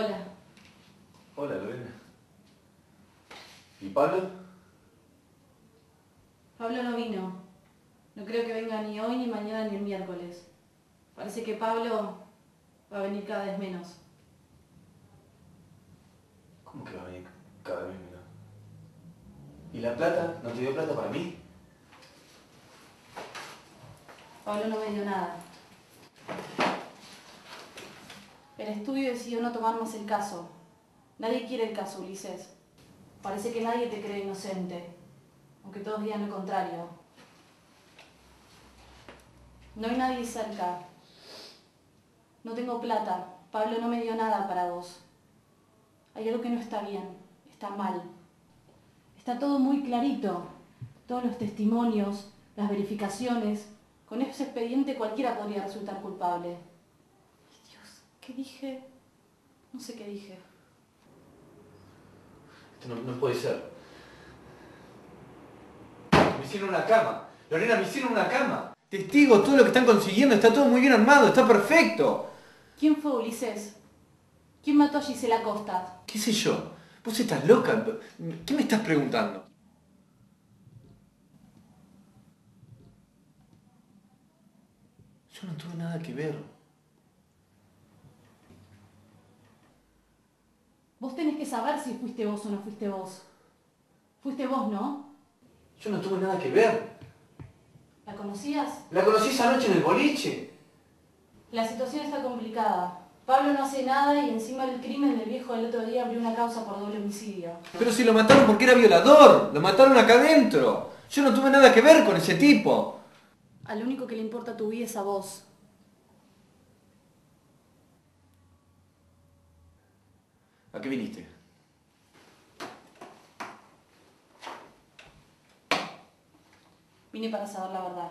Hola. Hola, Lorena. ¿Y Pablo? Pablo no vino. No creo que venga ni hoy, ni mañana, ni el miércoles. Parece que Pablo va a venir cada vez menos. ¿Cómo que va a venir cada vez menos? ¿Y la plata? ¿No te dio plata para mí? Pablo no me dio nada. El estudio decidió no tomar más el caso. Nadie quiere el caso, Ulises. Parece que nadie te cree inocente, aunque todos digan lo contrario. No hay nadie cerca. No tengo plata. Pablo no me dio nada para vos. Hay algo que no está bien, está mal. Está todo muy clarito. Todos los testimonios, las verificaciones. Con ese expediente cualquiera podría resultar culpable. ¿Qué dije? No sé qué dije. Esto no, no puede ser. Me hicieron una cama. Lorena, me hicieron una cama. Testigos, todo lo que están consiguiendo, está todo muy bien armado, está perfecto. ¿Quién fue Ulises? ¿Quién mató a Gisela Costa? ¿Qué sé yo? Vos estás loca. ¿Qué me estás preguntando? Yo no tuve nada que ver. Vos tenés que saber si fuiste vos o no fuiste vos. Fuiste vos, ¿no? Yo no tuve nada que ver. ¿La conocías? La conocí esa noche en el boliche. La situación está complicada. Pablo no hace nada y encima el crimen del viejo del otro día abrió una causa por doble homicidio. Pero si lo mataron porque era violador. Lo mataron acá adentro. Yo no tuve nada que ver con ese tipo. Al único que le importa tu vida es a vos. ¿A qué viniste? Vine para saber la verdad.